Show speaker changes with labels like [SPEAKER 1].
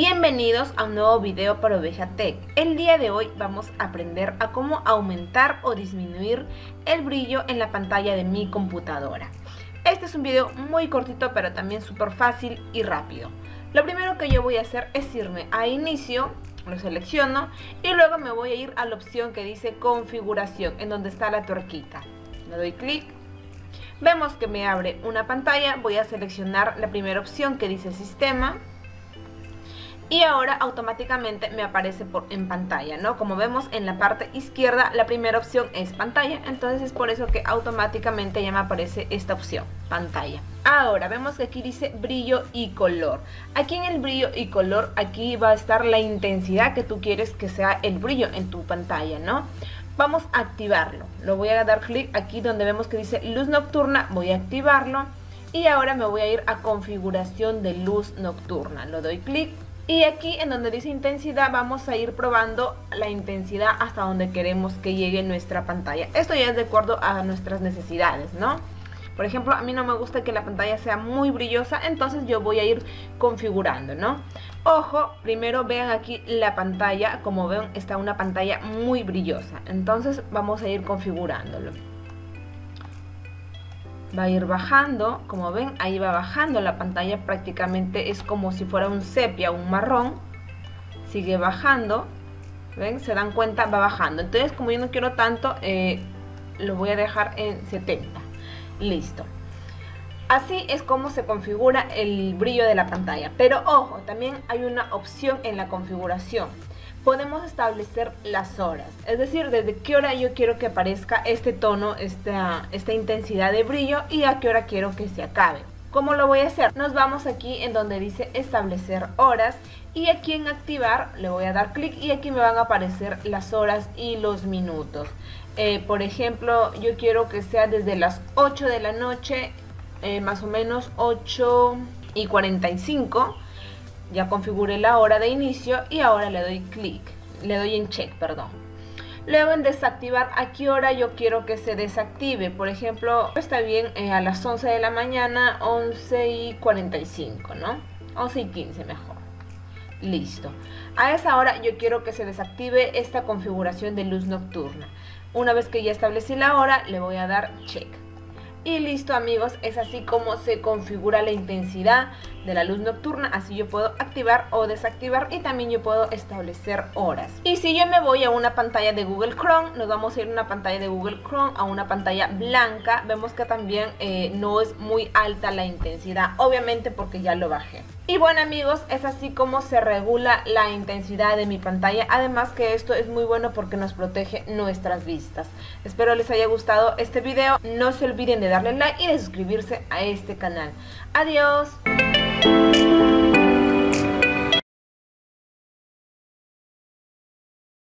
[SPEAKER 1] Bienvenidos a un nuevo video para Oveja Tech. El día de hoy vamos a aprender a cómo aumentar o disminuir el brillo en la pantalla de mi computadora. Este es un video muy cortito pero también súper fácil y rápido. Lo primero que yo voy a hacer es irme a inicio, lo selecciono y luego me voy a ir a la opción que dice configuración en donde está la tuerquita. Le doy clic Vemos que me abre una pantalla, voy a seleccionar la primera opción que dice sistema y ahora automáticamente me aparece por, en pantalla, ¿no? Como vemos en la parte izquierda la primera opción es pantalla, entonces es por eso que automáticamente ya me aparece esta opción, pantalla. Ahora vemos que aquí dice brillo y color. Aquí en el brillo y color, aquí va a estar la intensidad que tú quieres que sea el brillo en tu pantalla, ¿no? Vamos a activarlo. Lo voy a dar clic aquí donde vemos que dice luz nocturna, voy a activarlo. Y ahora me voy a ir a configuración de luz nocturna. Lo doy clic y aquí en donde dice intensidad vamos a ir probando la intensidad hasta donde queremos que llegue nuestra pantalla. Esto ya es de acuerdo a nuestras necesidades, ¿no? Por ejemplo, a mí no me gusta que la pantalla sea muy brillosa, entonces yo voy a ir configurando, ¿no? Ojo, primero vean aquí la pantalla, como ven está una pantalla muy brillosa, entonces vamos a ir configurándolo va a ir bajando, como ven, ahí va bajando la pantalla, prácticamente es como si fuera un sepia, un marrón, sigue bajando, ven, se dan cuenta, va bajando, entonces como yo no quiero tanto, eh, lo voy a dejar en 70, listo. Así es como se configura el brillo de la pantalla, pero ojo, también hay una opción en la configuración, podemos establecer las horas, es decir, desde qué hora yo quiero que aparezca este tono, esta, intensidad de brillo y a qué hora quiero que se acabe. ¿Cómo lo voy a hacer? Nos vamos aquí en donde dice establecer horas y aquí en activar le voy a dar clic y aquí me van a aparecer las horas y los minutos. Eh, por ejemplo, yo quiero que sea desde las 8 de la noche, eh, más o menos 8 y 45 ya configuré la hora de inicio y ahora le doy clic, le doy en check, perdón. Luego en desactivar, ¿a qué hora yo quiero que se desactive? Por ejemplo, está bien eh, a las 11 de la mañana, 11 y 45, ¿no? 11 y 15 mejor. Listo. A esa hora yo quiero que se desactive esta configuración de luz nocturna. Una vez que ya establecí la hora, le voy a dar check. Y listo amigos, es así como se configura la intensidad de la luz nocturna. Así yo puedo activar o desactivar y también yo puedo establecer horas. Y si yo me voy a una pantalla de Google Chrome, nos vamos a ir a una pantalla de Google Chrome a una pantalla blanca. Vemos que también eh, no es muy alta la intensidad, obviamente porque ya lo bajé. Y bueno amigos, es así como se regula la intensidad de mi pantalla. Además que esto es muy bueno porque nos protege nuestras vistas. Espero les haya gustado este video. No se olviden de darle like y de suscribirse a este canal. Adiós. Thank you.